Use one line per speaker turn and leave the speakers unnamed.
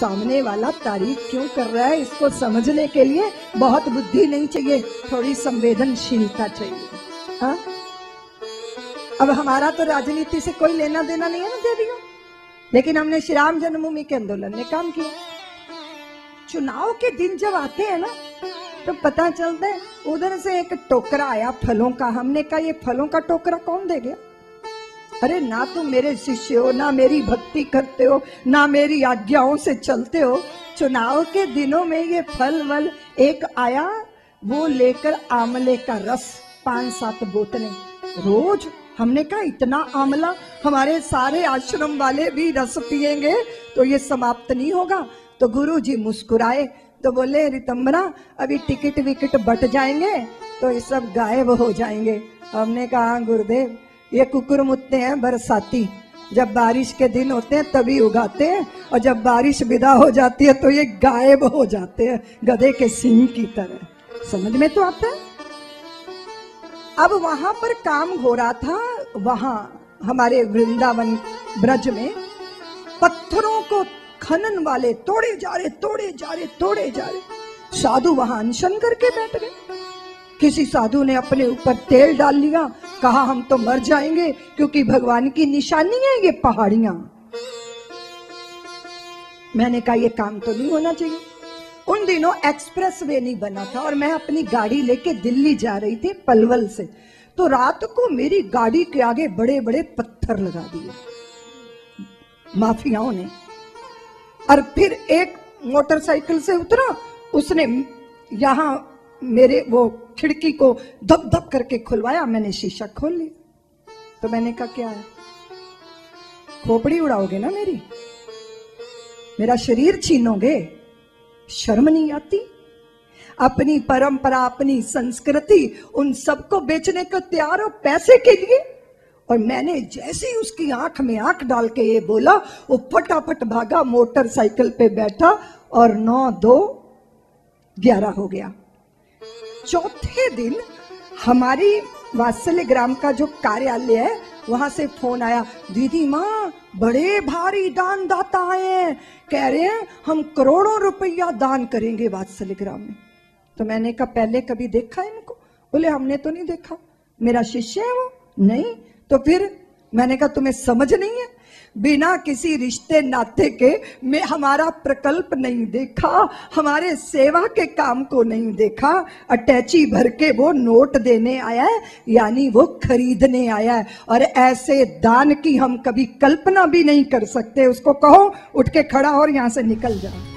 सामने वाला तारीफ़ क्यों कर रहा है? इसको समझने के लिए बहुत बुद्धि नहीं चाहिए, थोड़ी संवेदनशीलता चाहिए। हाँ? अब हमारा तो राजनीति से कोई लेना देना नहीं है ना देवियों? लेकिन हमने श्री राम जन्मभूमि के आंदोलन में काम किया। चुनाव के दिन जब आते हैं ना तो पता चलता है, उधर से एक टोकरा आया फलों का। हमने कहा, ये फलों का टोकरा कौन दे गया? अरे ना तुम मेरे शिष्य हो ना मेरी भक्ति करते हो ना मेरी आज्ञाओं से चलते हो। चुनाव के दिनों में ये फल वल एक आया वो लेकर आमले का रस पाँच सात बोतलें। रोज हमने कहा इतना आमला हमारे सारे आश्रम वाले भी रस पिएँगे तो ये समाप्त नहीं होगा। तो गुरु जी मुस्कुराए तो बोले रितंबरा अभी टिकट विकट बट जाएँगे तो ये सब गायब हो जाएँगे। हमने कहा "हाँ, गुरुदेव। ये कुकुर मुत्ते हैं बरसाती। जब बारिश के दिन होते हैं, तभी उगाते हैं, और जब बारिश विदा हो जाती है तो ये गायब हो जाते हैं, गधे के सिंह की तरह। समझ में तो आता है? अब वहाँ पर काम हो रहा था, वहाँ, हमारे वृंदावन ब्रज में। पत्थरों को खनन वाले तोड़े जा रहे, तोड़े जा रहे, तोड़े जा रहे। साधु वहाँ अनशन करके बैठ गए। किसी साधु ने अपने ऊपर तेल डाल लिया कहा, हम तो मर जाएँगे, क्योंकि भगवान की निशानी है ये पहाड़ियाँ. मैंने कहा, ये काम तो नहीं होना चाहिए। उन दिनों एक्सप्रेस वे नहीं बना था और मैं अपनी गाड़ी लेके दिल्ली जा रही थी पलवल से। तो रात को मेरी गाड़ी के आगे बड़े बड़े पत्थर लगा दिए। माफियाओं ने। और फिर एक मोटरसाइकिल से उतरा। उसने यहाँ मेरे वो खिड़की को धप धप करके खुलवाया, मैंने शीशा खोल लिया। तो मैंने कहा, क्या है? खोपड़ी उड़ाओगे ना मेरी? मेरा शरीर छीनोगे? शर्म नहीं आती? अपनी परंपरा, अपनी संस्कृति, उन सबको बेचने को तैयार हो पैसे के लिए? और मैंने जैसे ही उसकी आँख में आँख डाल के ये बोला, वो फटाफट भागा, मोटरसाइकिल पे बैठा और नौ दो ग्यारह हो गया। चौथे दिन हमारी वात्सल्य ग्राम का जो कार्यालय है, वहाँ से फ़ोन आया, दीदी माँ, बड़े भारी दान दाता आए हैं। कह रहे हैं, हम करोड़ों रुपया दान करेंगे वात्सल्य ग्राम में। तो मैंने कहा, पहले कभी देखा इनको? बोले, हमने तो नहीं देखा। मेरा शिष्य है वो, नहीं? तो फिर मैंने कहा, तुम्हें समझ नहीं है? बिना किसी रिश्ते नाते के मैं हमारा प्रकल्प नहीं देखा, हमारे सेवा के काम को नहीं देखा। अटैची भर के वो नोट देने आया है, यानी वो खरीदने आया है। और ऐसे दान की हम कभी कल्पना भी नहीं कर सकते। उसको कहो, उठ के खड़ा और यहाँ से निकल जाओ